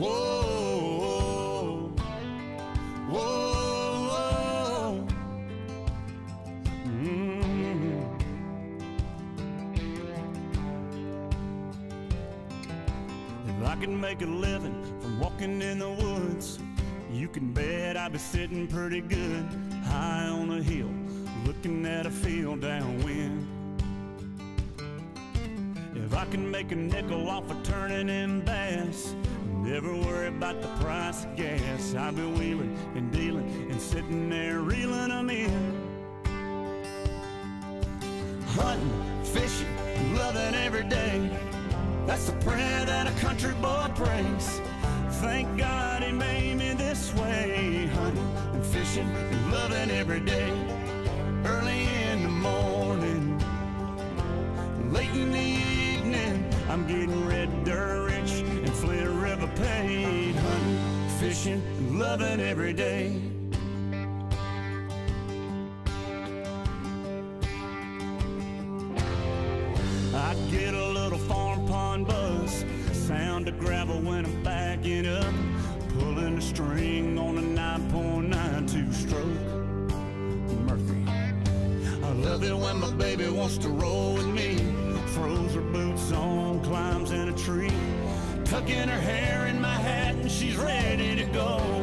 Whoa, whoa, whoa. Mm. If I could make a living from walking in the woods, you can bet I'd be sitting pretty good high on a hill, looking at a field downwind. If I can make a nickel off of turning in bass, never worry about the price of gas. I've been wheeling and dealing and sitting there reeling them in. Hunting, fishing, loving every day. That's the prayer that a country boy prays. Thank God he made me this way. Hunting and fishing and loving every day. Early in the morning, late in the evening, I'm getting red dirt rich Flint River paid. Hunting, fishing, loving every day. I get a little farm pond buzz, sound of gravel when I'm backing up, pulling a string on a 9.92 stroke. Murphy. I love it when my baby wants to roll with me, throws her boots on, climbs in a tree, tucking her hair in my hat, and she's ready to go.